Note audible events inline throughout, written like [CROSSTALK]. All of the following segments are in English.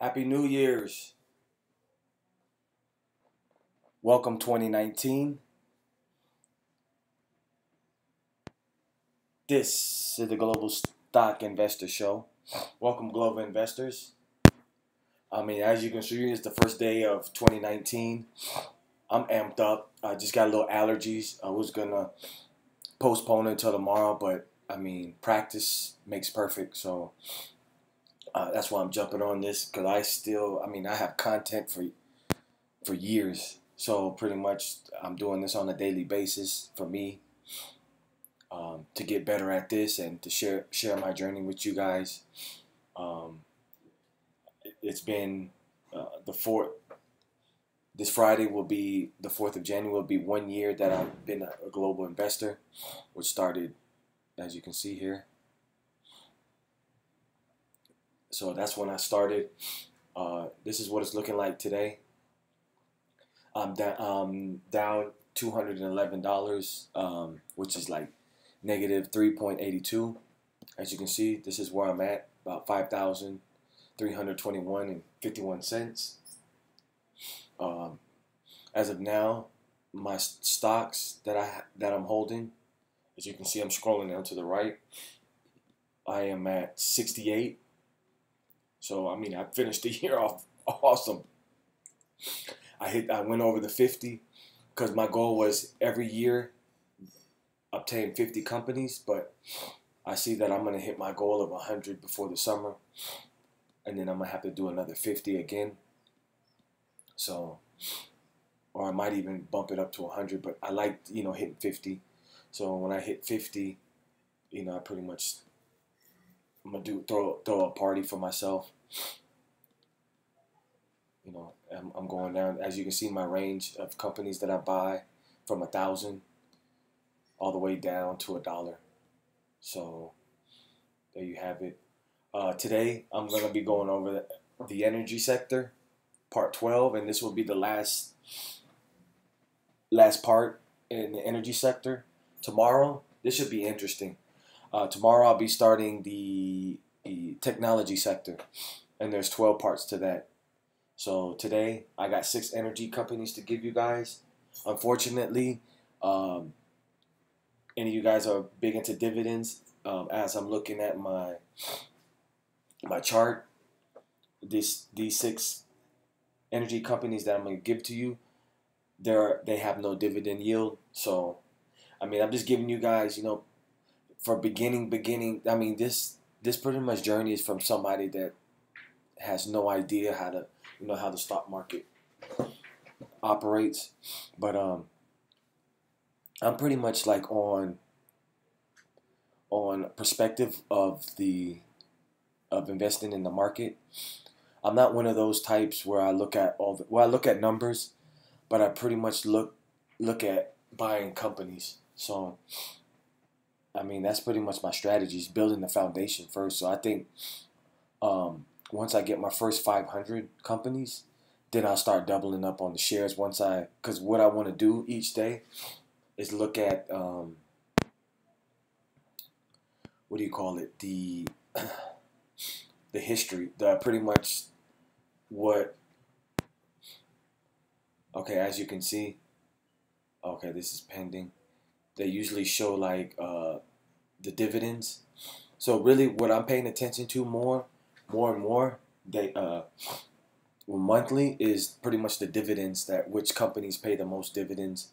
Happy New Year's. Welcome 2019. This is the Global Stock Investor Show. Welcome, global investors. I mean, as you can see, it's the first day of 2019. I'm amped up. I just got a little allergies. I was gonna postpone it until tomorrow, but I mean, practice makes perfect. So uh, that's why I'm jumping on this because I still, I mean, I have content for for years. So pretty much, I'm doing this on a daily basis for me um, to get better at this and to share share my journey with you guys. Um, it's been uh, the fourth. This Friday will be the fourth of January. Will be one year that I've been a global investor, which started, as you can see here, so that's when I started. Uh, this is what it's looking like today. I'm down, um, down $211, um, which is like negative 3.82. As you can see, this is where I'm at, about 5,321 and 51 cents. Um, as of now, my stocks that I that I'm holding, as you can see, I'm scrolling down to the right. I am at 68 so I mean, I finished the [LAUGHS] year off awesome. I hit, I went over the 50 because my goal was every year obtain 50 companies, but I see that I'm gonna hit my goal of 100 before the summer, and then I'm gonna have to do another 50 again. So, or I might even bump it up to 100, but I like you know hitting 50. So when I hit 50, you know I pretty much I'm gonna do throw throw a party for myself. You know, I'm, I'm going down. As you can see, my range of companies that I buy from a thousand all the way down to a dollar. So there you have it. Uh, today I'm gonna be going over the, the energy sector, part 12, and this will be the last last part in the energy sector. Tomorrow, this should be interesting. Uh, tomorrow I'll be starting the, the technology sector, and there's 12 parts to that. So today I got six energy companies to give you guys. Unfortunately, um, any of you guys are big into dividends. Um, as I'm looking at my my chart, this these six energy companies that I'm gonna give to you, they're they have no dividend yield. So, I mean, I'm just giving you guys, you know, for beginning beginning i mean this this pretty much journey is from somebody that has no idea how to you know how the stock market operates. But um i'm pretty much like on on perspective of the of investing in the market. I'm not one of those types where i look at all the well i look at numbers but i pretty much look look at buying companies. So I mean, that's pretty much my strategy is building the foundation first. So I think um, once I get my first 500 companies, then I'll start doubling up on the shares once I, because what I want to do each day is look at, um, what do you call it? The, [CLEARS THROAT] the history, the pretty much what, okay, as you can see, okay, this is pending they usually show like uh, the dividends. So really, what I'm paying attention to more, more and more, they uh, monthly is pretty much the dividends that which companies pay the most dividends.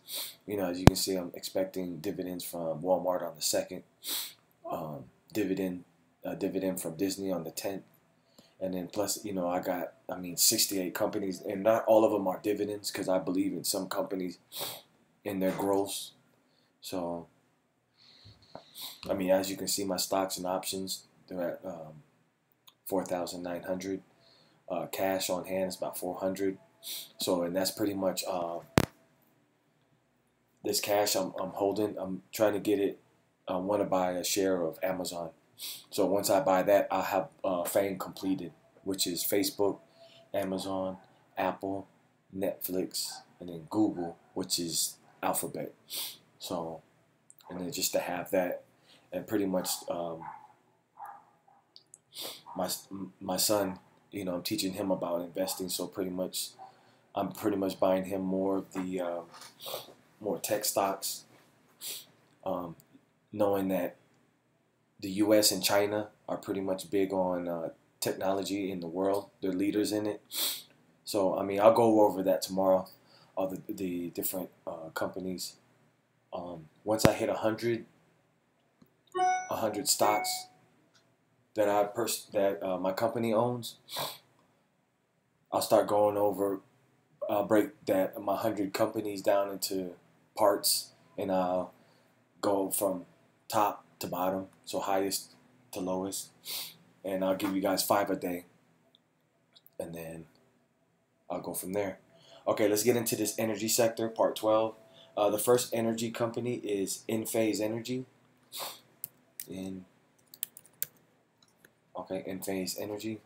You know, as you can see, I'm expecting dividends from Walmart on the second, um, dividend uh, dividend from Disney on the tenth, and then plus you know I got I mean 68 companies, and not all of them are dividends because I believe in some companies in their growth so, I mean, as you can see, my stocks and options, they're at um, 4,900. Uh, cash on hand is about 400. So, and that's pretty much uh, this cash I'm, I'm holding. I'm trying to get it. I want to buy a share of Amazon. So once I buy that, I'll have uh, FANG completed, which is Facebook, Amazon, Apple, Netflix, and then Google, which is Alphabet. So, and then just to have that, and pretty much um, my my son, you know, I'm teaching him about investing. So pretty much, I'm pretty much buying him more of the um, more tech stocks, um, knowing that the U.S. and China are pretty much big on uh, technology in the world. They're leaders in it. So I mean, I'll go over that tomorrow. All the the different uh, companies. Um, once I hit a hundred, a hundred stocks that I pers- that uh, my company owns, I'll start going over. I'll break that my hundred companies down into parts, and I'll go from top to bottom, so highest to lowest, and I'll give you guys five a day, and then I'll go from there. Okay, let's get into this energy sector, part 12. Uh, the first energy company is Enphase Energy. In okay, Enphase Energy.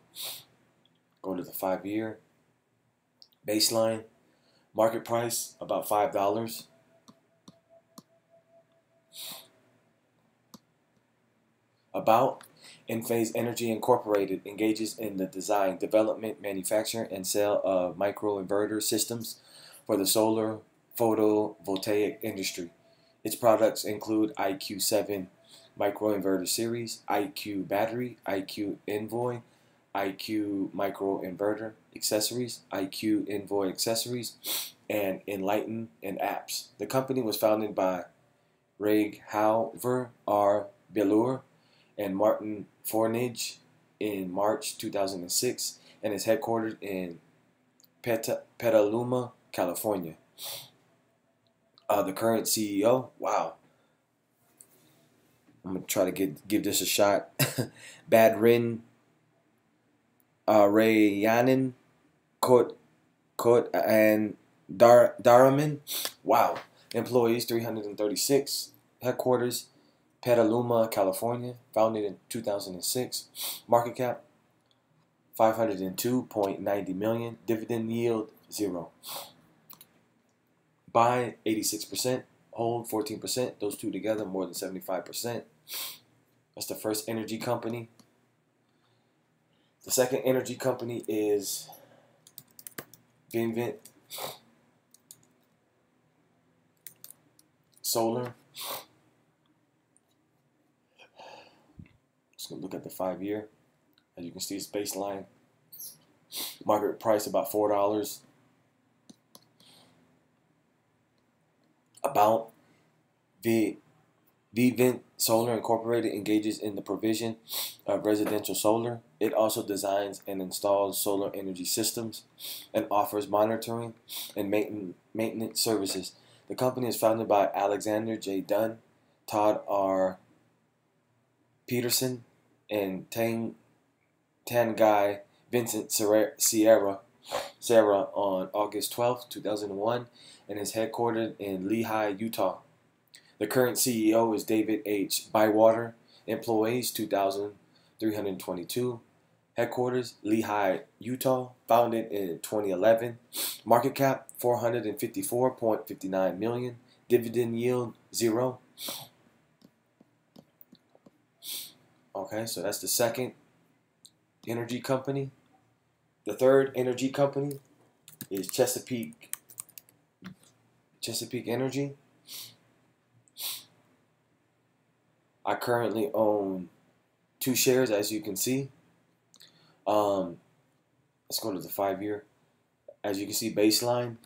Go to the five year baseline. Market price about five dollars. About Enphase Energy Incorporated engages in the design, development, manufacture, and sale of microinverter systems for the solar photovoltaic industry. Its products include IQ7 microinverter series, IQ battery, IQ Envoy, IQ microinverter accessories, IQ Envoy accessories, and Enlighten and apps. The company was founded by Reg Halver R. Belur and Martin Fornage in March 2006 and is headquartered in Peta- Petaluma, California. Uh, the current CEO, wow. I'm gonna try to get give this a shot. [LAUGHS] Badrin uh, Rayanen, Kot, Kot, and Dar Daraman. Wow. Employees 336. Headquarters Petaluma, California, founded in 2006. Market cap 502.90 million. Dividend yield zero. Buy 86%, hold 14%. Those two together more than 75%. That's the first energy company. The second energy company is Vivint Solar. Just gonna look at the five year. As you can see, it's baseline. Market price about four dollars. About the Vivint Solar Incorporated engages in the provision of residential solar. It also designs and installs solar energy systems and offers monitoring and maintenance services. The company is founded by Alexander J. Dunn, Todd R. Pedersen, and Tang Tanguy Vincent Sierra Sarah on August 12, 2001, and is headquartered in Lehi, Utah. The current CEO is David H. Bywater. Employees 2,322. Headquarters Lehi, Utah. Founded in 2011. Market cap 454.59 million. Dividend yield zero. Okay, so that's the second energy company. The third energy company is Chesapeake Chesapeake Energy. I currently own two shares, as you can see. Um, let's go to the five year. As you can see, baseline.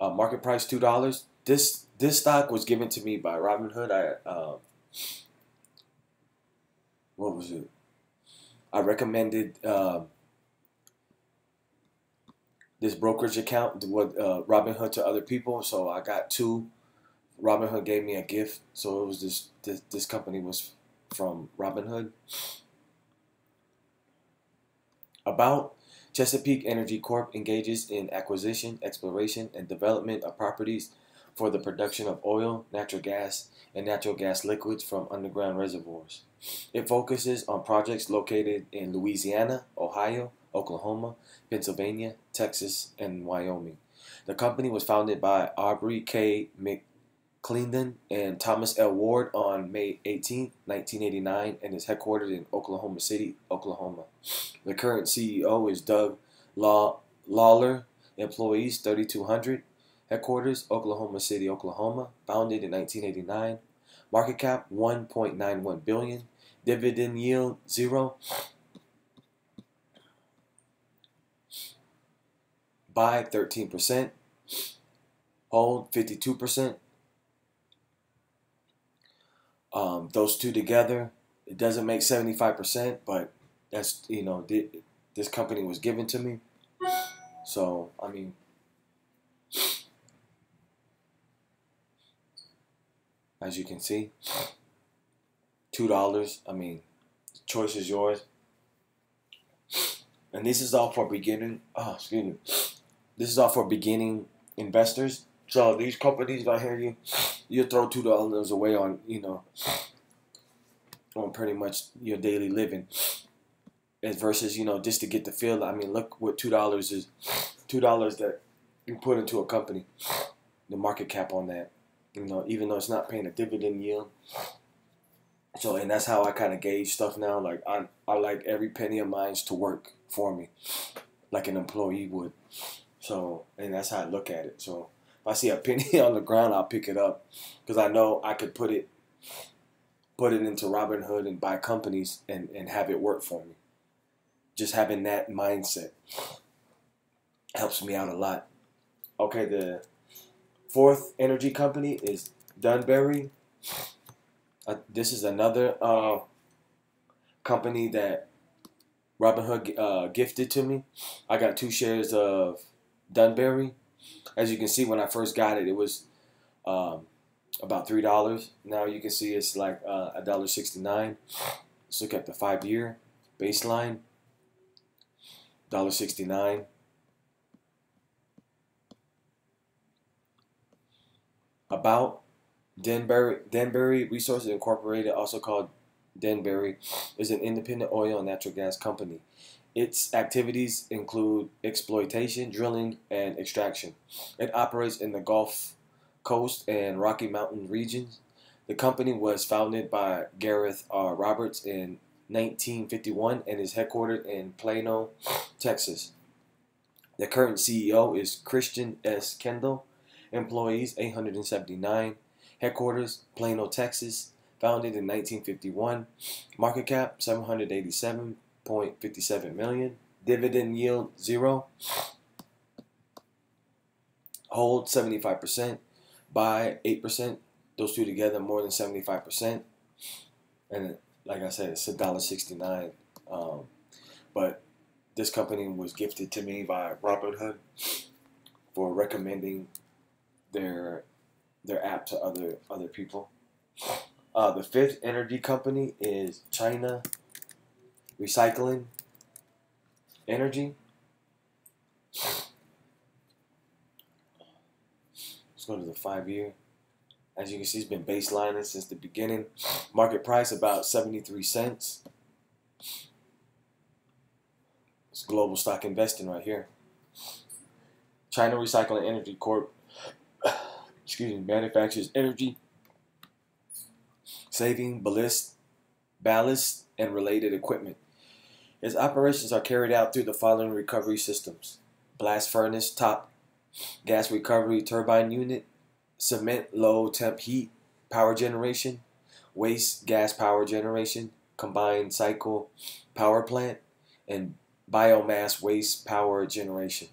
Uh, market price two dollars. This this stock was given to me by Robinhood. I uh, what was it? I recommended uh, this brokerage account with uh, Robinhood to other people, so I got two. Robinhood gave me a gift, so it was this this, this company was from Robinhood. About Chesapeake Energy Corp engages in acquisition, exploration, and development of properties for the production of oil, natural gas, and natural gas liquids from underground reservoirs. It focuses on projects located in Louisiana, Ohio, Oklahoma, Pennsylvania, Texas, and Wyoming. The company was founded by Aubrey K. McClendon and Thomas L. Ward on May 18, 1989, and is headquartered in Oklahoma City, Oklahoma. The current CEO is Doug Law- Lawler. Employees 3,200. Headquarters Oklahoma City, Oklahoma. Founded in 1989. Market cap 1.91 billion. Dividend yield zero. Buy 13%. Hold 52%. Um, those two together, it doesn't make 75%, but that's, you know, this company was given to me. So, I mean, as you can see, $2. I mean, choice is yours. And this is all for beginning, oh, excuse me. This is all for beginning investors. So these companies right here, you you throw two dollars away on you know on pretty much your daily living, as versus you know just to get the feel. I mean, look what two dollars is. Two dollars that you put into a company, the market cap on that. You know, even though it's not paying a dividend yield. So and that's how I kind of gauge stuff now. Like I I like every penny of mine to work for me, like an employee would. So and that's how I look at it. So if I see a penny [LAUGHS] on the ground, I'll pick it up because I know I could put it put it into Robinhood and buy companies and, and have it work for me. Just having that mindset helps me out a lot. Okay, the fourth energy company is Denbury. Uh, this is another uh, company that Robinhood uh, gifted to me. I got two shares of Denbury as you can see, when I first got it, it was um, about three dollars. Now you can see it's like uh, a dollar sixty nine. Let's look at the five year baseline. Dollar sixty nine. About Denbury Denbury Resources Incorporated, also called Denbury, is an independent oil and natural gas company. Its activities include exploitation, drilling, and extraction. It operates in the Gulf Coast and Rocky Mountain regions. The company was founded by Gareth R. Roberts in 1951 and is headquartered in Plano, Texas. The current CEO is Christian S. Kendall. Employees 879. Headquarters Plano, Texas. Founded in 1951. Market cap 787 0.57 million. Dividend yield zero. Hold 75%. Buy 8%. Those two together more than 75%. And like I said, it's a dollar sixty-nine. Um, but this company was gifted to me by Robinhood for recommending their their app to other other people. Uh, the fifth energy company is China recycling, energy. Let's go to the five year. As you can see, it's been baselining since the beginning. Market price about 73 cents. It's global stock investing right here. China Recycling Energy Corp. [COUGHS] Excuse me, manufactures energy saving ballast, ballast and related equipment. Its operations are carried out through the following recovery systems blast furnace top, gas recovery turbine unit, cement low temp heat power generation, waste gas power generation, combined cycle power plant, and biomass waste power generation.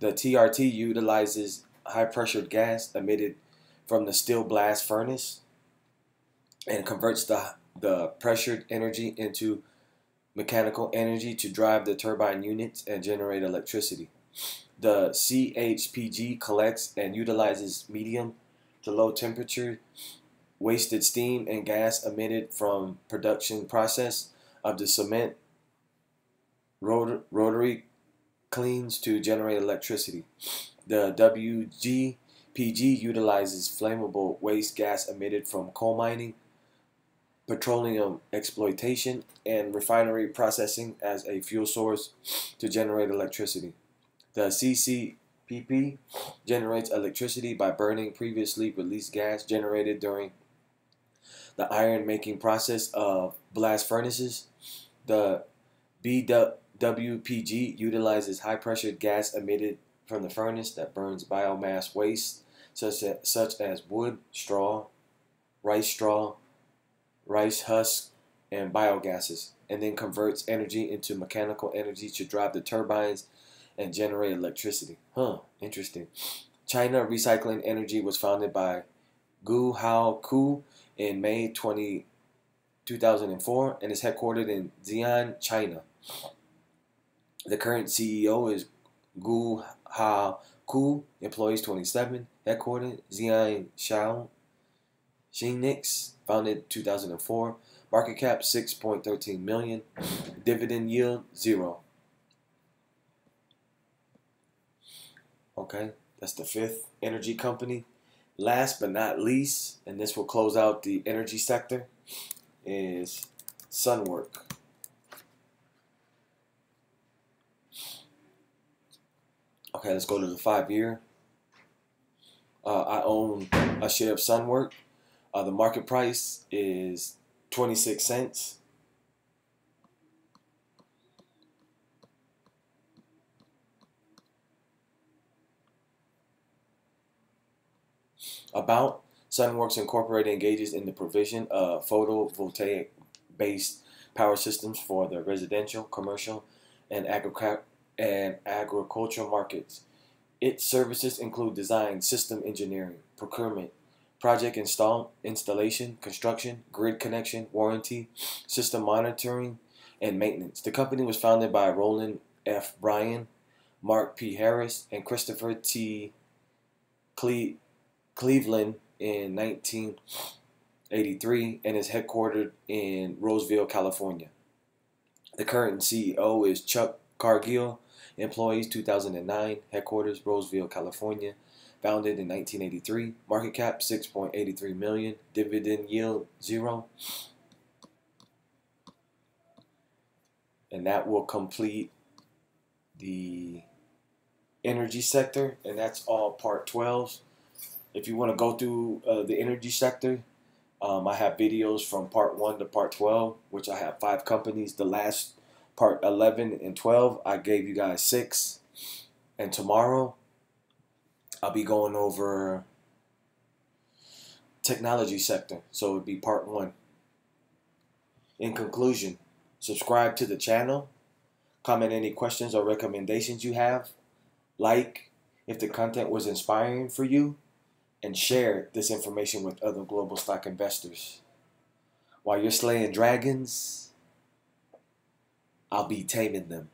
The TRT utilizes high pressured gas emitted from the steel blast furnace and converts the, the pressured energy into mechanical energy to drive the turbine units and generate electricity. The CHPG collects and utilizes medium to low temperature wasted steam and gas emitted from production process of the cement rotary kilns to generate electricity. The WGPG utilizes flammable waste gas emitted from coal mining petroleum exploitation, and refinery processing as a fuel source to generate electricity. The CCPP generates electricity by burning previously released gas generated during the iron making process of blast furnaces. The BWPG utilizes high pressure gas emitted from the furnace that burns biomass waste such as, such as wood, straw, rice straw, rice husk, and biogases, and then converts energy into mechanical energy to drive the turbines and generate electricity. Huh, interesting. China Recycling Energy was founded by Gu Hao Ku in May 20, 2004 and is headquartered in Xi'an, China. The current CEO is Gu Hao Ku, employees 27, headquartered Xi'an Shao. Xinix, founded 2004, market cap 6.13 million, dividend yield 0. Okay, that's the fifth energy company. Last but not least, and this will close out the energy sector, is Sunwork. Okay, let's go to the five year. Uh, I own a share of Sunwork. Uh, the market price is 26 cents. About Sunworks Incorporated engages in the provision of photovoltaic based power systems for the residential, commercial, and, agric- and agricultural markets. Its services include design, system engineering, procurement, project install, installation, construction, grid connection, warranty, system monitoring, and maintenance. The company was founded by Roland F. Bryan, Mark P. Harris, and Christopher T. Cle- Cleveland in 1983 and is headquartered in Roseville, California. The current CEO is Chuck Cargile. Employees 2009, headquarters Roseville, California. Founded in 1983, market cap 6.83 million, dividend yield 0. And that will complete the energy sector and that's all part 12 if you want to go through uh, the energy sector, um, I have videos from part 1 to part 12, which I have five companies. The last part 11 and 12, I gave you guys six. And tomorrow, I'll be going over technology sector. So it would be part 1. In conclusion, subscribe to the channel. Comment any questions or recommendations you have. Like if the content was inspiring for you and share this information with other global stock investors. While you're slaying dragons, I'll be taming them.